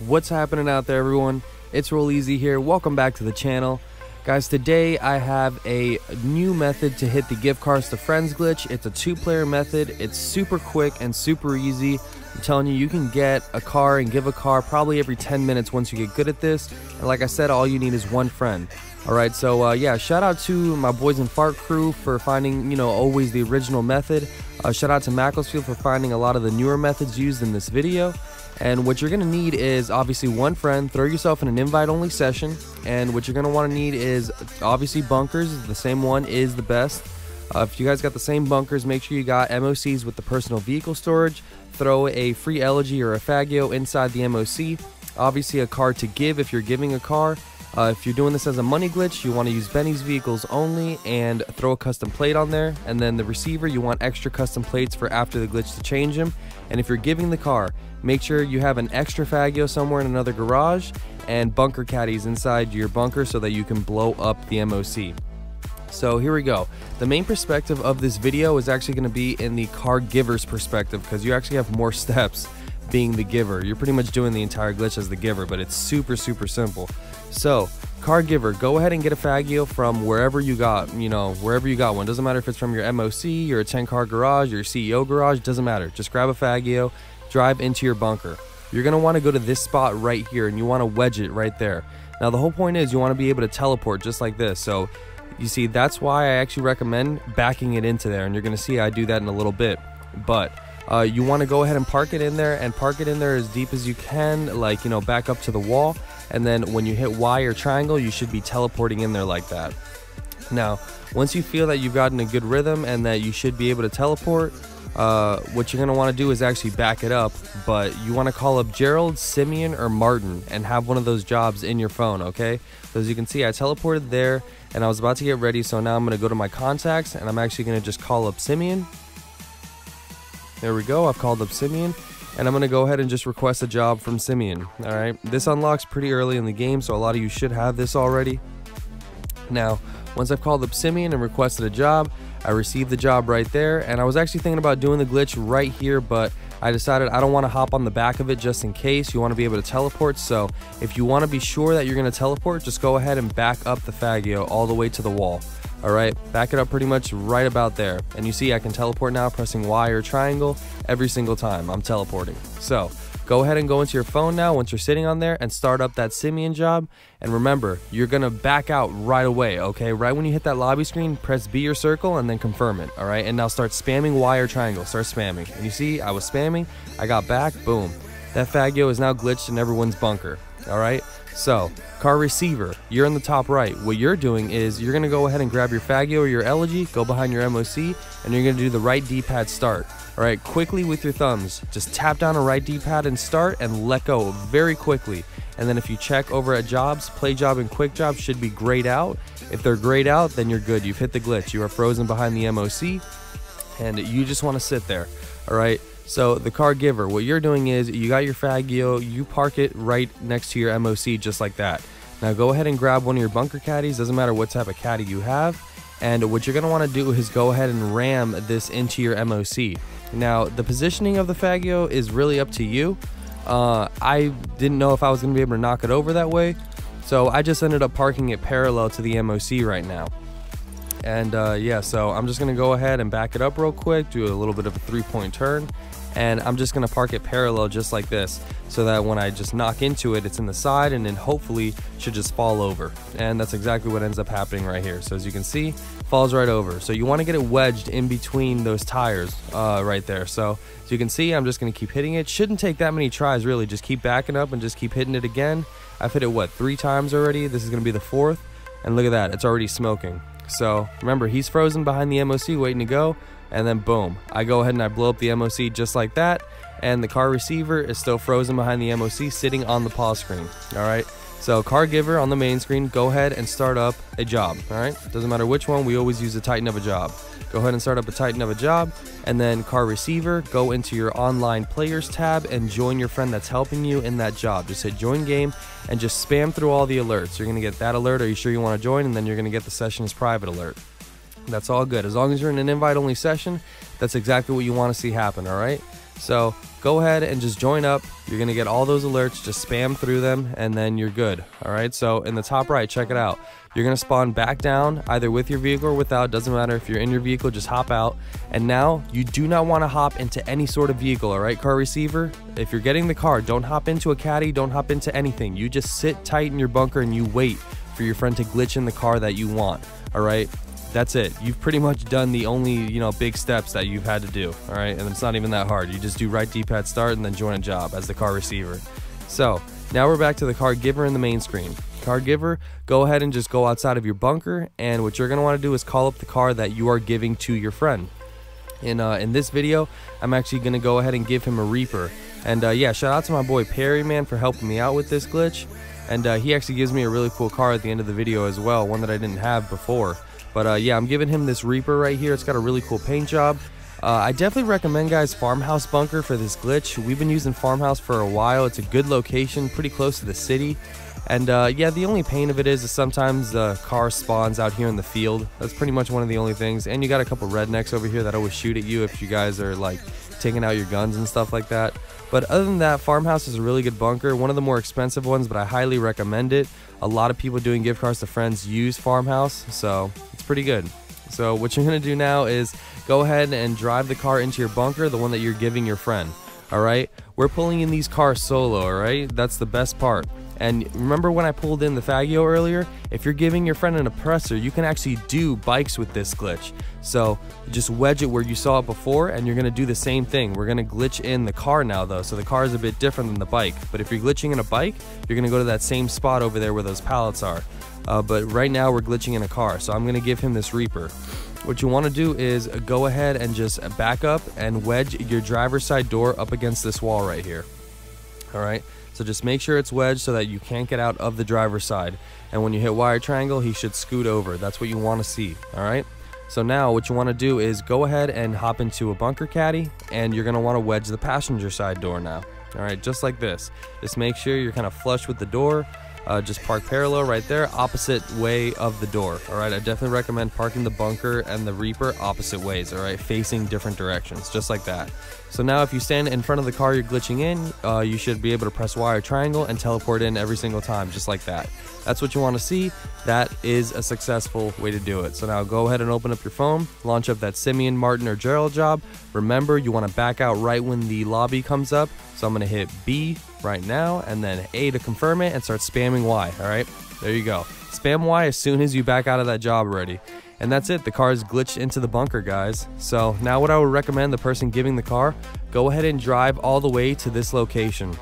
What's happening out there, everyone? It's Rolleezy here. Welcome back to the channel. Guys, today I have a new method to hit the give cars to friends glitch. It's a two-player method. It's super quick and super easy. I'm telling you, you can get a car and give a car probably every 10 minutes once you get good at this. And like I said, all you need is one friend. All right, so uh, yeah, shout out to my boys in Fart Crew for finding, you know, always the original method. Uh, shout out to Macclesfield for finding a lot of the newer methods used in this video. And what you're gonna need is obviously one friend, throw yourself in an invite only session. And what you're gonna wanna need is obviously bunkers, the same one is the best. Uh, if you guys got the same bunkers, make sure you got MOCs with the personal vehicle storage. Throw a free elegy or a Faggio inside the MOC. Obviously, a car to give if you're giving a car. Uh, if you're doing this as a money glitch, you want to use Benny's vehicles only and throw a custom plate on there. And then the receiver, you want extra custom plates for after the glitch to change them. And if you're giving the car, make sure you have an extra Faggio somewhere in another garage and bunker caddies inside your bunker so that you can blow up the MOC. So here we go. The main perspective of this video is actually going to be in the car giver's perspective because you actually have more steps being the giver. You're pretty much doing the entire glitch as the giver, but it's super, super simple. So, car giver, go ahead and get a Faggio from wherever you got, you know, wherever you got one. Doesn't matter if it's from your MOC, your 10 car garage, your CEO garage, doesn't matter. Just grab a Faggio, drive into your bunker. You're want to go to this spot right here and you want to wedge it right there. Now, the whole point is you want to be able to teleport just like this. So, you see, that's why I actually recommend backing it into there. And you're to see I do that in a little bit. But uh, you want to go ahead and park it in there and park it in there as deep as you can, like, you know, back up to the wall. And then when you hit Y or triangle, you should be teleporting in there like that. Now, once you feel that you've gotten a good rhythm and that you should be able to teleport, uh, what you're going to want to do is actually back it up, but you want to call up Gerald, Simeon, or Martin and have one of those jobs in your phone, okay? So as you can see, I teleported there and I was about to get ready, so now I'm going to go to my contacts and I'm actually going to just call up Simeon there we go. I've called up Simeon. And I'm going to go ahead and just request a job from Simeon. All right. This unlocks pretty early in the game, so a lot of you should have this already. Now, once I've called up Simeon and requested a job, I received the job right there. And I was actually thinking about doing the glitch right here, but I decided I don't want to hop on the back of it just in case. You want to be able to teleport. So if you want to be sure that you're going to teleport, just go ahead and back up the Faggio all the way to the wall. All right, back it up pretty much right about there. And you see I can teleport now pressing Y or triangle every single time I'm teleporting. So go ahead and go into your phone now once you're sitting on there and start up that Simeon job. And remember, you're gonna back out right away, okay? Right when you hit that lobby screen, press B or circle and then confirm it, all right? And now start spamming Y or triangle, start spamming. And you see, I was spamming, I got back, boom. That Faggio is now glitched in everyone's bunker, all right? So, car receiver, you're in the top right. What you're doing is you're going to go ahead and grab your Faggio or your Elegy, go behind your MOC, and you're going to do the right D-pad start. All right, quickly with your thumbs, just tap down a right D-pad and start and let go very quickly. And then if you check over at jobs, play job and quick job should be grayed out. If they're grayed out, then you're good. You've hit the glitch. You are frozen behind the MOC and you just want to sit there. All right. So the car giver, what you're doing is you got your Faggio, you park it right next to your MOC just like that. Now go ahead and grab one of your bunker caddies, doesn't matter what type of caddy you have. And what you're going to want to do is go ahead and ram this into your MOC. Now the positioning of the Faggio is really up to you. Uh, I didn't know if I was going to be able to knock it over that way. So I just ended up parking it parallel to the MOC right now. And uh, yeah, so I'm just gonna go ahead and back it up real quick, do a little bit of a three point turn, and I'm just gonna park it parallel just like this so that when I just knock into it, it's in the side and then hopefully should just fall over. And that's exactly what ends up happening right here. So as you can see, falls right over. So you wanna get it wedged in between those tires uh, right there. So as you can see, I'm just gonna keep hitting it. Shouldn't take that many tries really, just keep backing up and just keep hitting it again. I've hit it, what, three times already? This is gonna be the fourth. And look at that, it's already smoking. So remember, he's frozen behind the MOC waiting to go. And then boom, I go ahead and I blow up the MOC just like that. And the car receiver is still frozen behind the MOC sitting on the pause screen. All right. So car giver on the main screen, go ahead and start up a job. All right. Doesn't matter which one, we always use the Titan of a job. Go ahead and start up a Titan of a job. And then car receiver, go into your online players tab and join your friend that's helping you in that job. Just hit join game and just spam through all the alerts. You're to get that alert. Are you sure you want to join? And then you're to get the session private alert. That's all good. As long as you're in an invite only session, that's exactly what you want to see happen, all right? So go ahead and just join up. You're gonna get all those alerts, just spam through them, and then you're good. All right, so in the top right, check it out. You're gonna spawn back down either with your vehicle or without, doesn't matter. If you're in your vehicle, just hop out. And now you do not wanna hop into any sort of vehicle, all right, car receiver? If you're getting the car, don't hop into a caddy, don't hop into anything. You just sit tight in your bunker and you wait for your friend to glitch in the car that you want, all right? That's it. You've pretty much done the only, you know, big steps that you've had to do, all right? And it's not even that hard. You just do right D-pad start and then join a job as the car receiver. So, now we're back to the card giver in the main screen. Card giver, go ahead and just go outside of your bunker, and what you're gonna wanna do is call up the car that you are giving to your friend. In, uh, in this video, I'm actually gonna go ahead and give him a Reaper. And uh, yeah, shout out to my boy Perry, man, for helping me out with this glitch. And uh, he actually gives me a really cool car at the end of the video as well, one that I didn't have before. But uh, yeah, I'm giving him this Reaper right here. It's got a really cool paint job. Uh, I definitely recommend guys Farmhouse Bunker for this glitch. We've been using Farmhouse for a while. It's a good location, pretty close to the city. And uh, yeah, the only pain of it is, is sometimes the car spawns out here in the field. That's pretty much one of the only things. And you got a couple rednecks over here that always shoot at you if you guys are like taking out your guns and stuff like that. But other than that, Farmhouse is a really good bunker. One of the more expensive ones, but I highly recommend it. A lot of people doing give cars to friends use Farmhouse, so it's pretty good. So what you're gonna do now is go ahead and drive the car into your bunker, the one that you're giving your friend. All right, we're pulling in these cars solo. All right, that's the best part. And remember when I pulled in the Faggio earlier? If you're giving your friend an oppressor, you can actually do bikes with this glitch. So just wedge it where you saw it before and you're gonna do the same thing. We're gonna glitch in the car now though, so the car is a bit different than the bike. But if you're glitching in a bike, you're gonna go to that same spot over there where those pallets are. Uh, but right now we're glitching in a car, so I'm gonna give him this Reaper. What you want to do is go ahead and just back up and wedge your driver's side door up against this wall right here. All right. So just make sure it's wedged so that you can't get out of the driver's side. And when you hit wire triangle, he should scoot over. That's what you want to see, all right? So now what you want to do is go ahead and hop into a bunker caddy and you're going to want to wedge the passenger side door now. All right, just like this. Just make sure you're kind of flush with the door uh, just park parallel right there, opposite way of the door. All right, I definitely recommend parking the bunker and the Reaper opposite ways. All right, facing different directions, just like that. So now if you stand in front of the car you're glitching in, uh, you should be able to press Y or triangle and teleport in every single time, just like that. That's what you want to see. That is a successful way to do it. So now go ahead and open up your phone, launch up that Simeon, Martin, or Gerald job. Remember, you want to back out right when the lobby comes up. So I'm going to hit B right now and then A to confirm it and start spamming Y. All right, there you go. Spam Y as soon as you back out of that job already. And that's it, the car is glitched into the bunker, guys. So now what I would recommend the person giving the car, go ahead and drive all the way to this location.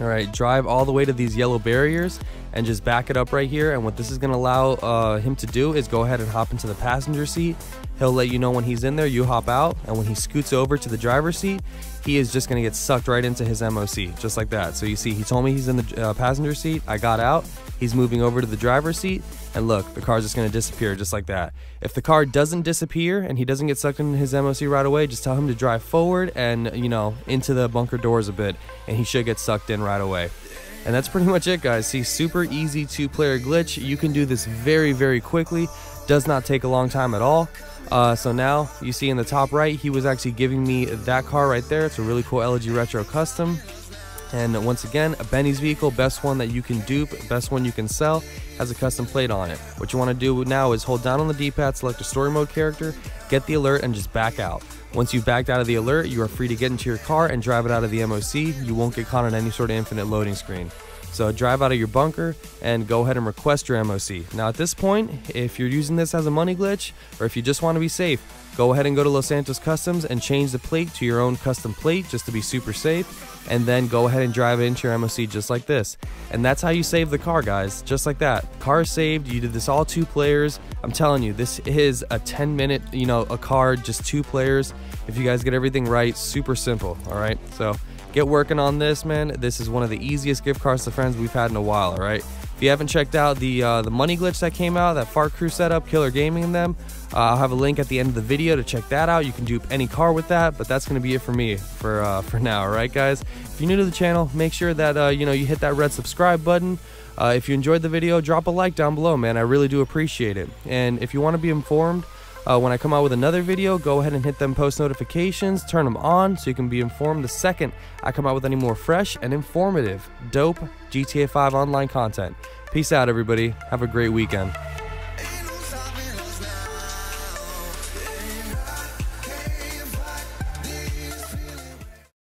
All right, drive all the way to these yellow barriers and just back it up right here. And what this is gonna allow uh, him to do is go ahead and hop into the passenger seat. He'll let you know when he's in there, you hop out. And when he scoots over to the driver's seat, he is just gonna get sucked right into his MOC, just like that. So you see, he told me he's in the uh, passenger seat. I got out. He's moving over to the driver's seat, and look, the car's just gonna disappear just like that. If the car doesn't disappear and he doesn't get sucked into his MOC right away, just tell him to drive forward and, you know, into the bunker doors a bit, and he should get sucked in right away. And that's pretty much it, guys. See, super easy two player glitch. You can do this very, very quickly. Does not take a long time at all. Uh, so now you see in the top right, he was actually giving me that car right there. It's a really cool Elegy Retro Custom. And once again, a Benny's vehicle, best one that you can dupe, best one you can sell, has a custom plate on it. What you want to do now is hold down on the D-pad, select a story mode character, get the alert, and just back out. Once you've backed out of the alert, you are free to get into your car and drive it out of the MOC. You won't get caught on any sort of infinite loading screen. So drive out of your bunker and go ahead and request your MOC. Now at this point, if you're using this as a money glitch, or if you just want to be safe, go ahead and go to Los Santos Customs and change the plate to your own custom plate just to be super safe and then go ahead and drive it into your MOC just like this. And that's how you save the car, guys, just like that. Car saved, you did this all two players. I'm telling you, this is a 10 minute, you know, a car, just two players. If you guys get everything right, super simple, all right? So get working on this, man. This is one of the easiest give cars to friends we've had in a while, all right? If you haven't checked out the uh, the money glitch that came out, that Fart Crew setup, Killer Gaming and them, uh, I'll have a link at the end of the video to check that out. You can dupe any car with that, but that's to be it for me for uh, for now. All right, guys. If you're new to the channel, make sure that uh, you know you hit that red subscribe button. Uh, if you enjoyed the video, drop a like down below, man. I really do appreciate it. And if you want to be informed Uh, when I come out with another video, go ahead and hit them post notifications, turn them on so you can be informed the second I come out with any more fresh and informative, dope GTA 5 online content. Peace out, everybody. Have a great weekend.